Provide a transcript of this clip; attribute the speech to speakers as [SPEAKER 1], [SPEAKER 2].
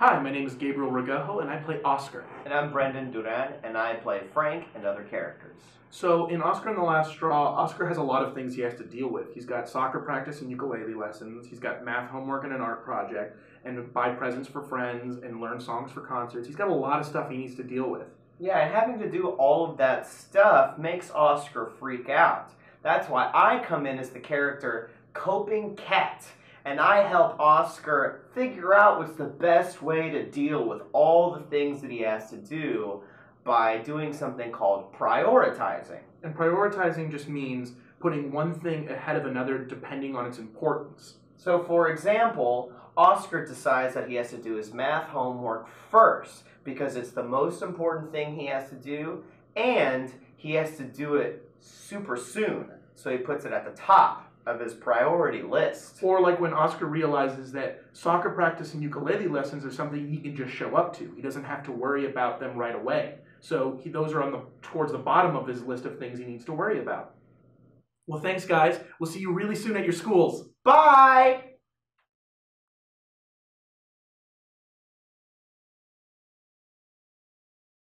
[SPEAKER 1] Hi, my name is Gabriel Regojo, and I play Oskar.
[SPEAKER 2] And I'm Brendan Duran, and I play Frank and other characters.
[SPEAKER 1] So, in Oskar and the Last Straw, Oskar has a lot of things he has to deal with. He's got soccer practice and ukulele lessons, he's got math homework and an art project, and buy presents for friends and learn songs for concerts. He's got a lot of stuff he needs to deal with.
[SPEAKER 2] Yeah, and having to do all of that stuff makes Oskar freak out. That's why I come in as the character Coping Cat and I help Oskar figure out what's the best way to deal with all the things that he has to do by doing something called prioritizing.
[SPEAKER 1] And prioritizing just means putting one thing ahead of another depending on its importance.
[SPEAKER 2] So, for example, Oskar decides that he has to do his math homework first because it's the most important thing he has to do and he has to do it super soon. So he puts it at the top of his priority list.
[SPEAKER 1] Or like when Oskar realizes that soccer practice and ukulele lessons are something he can just show up to. He doesn't have to worry about them right away. So he, those are on the towards the bottom of his list of things he needs to worry about. Well, thanks guys. We'll see you really soon at your schools.
[SPEAKER 2] Bye.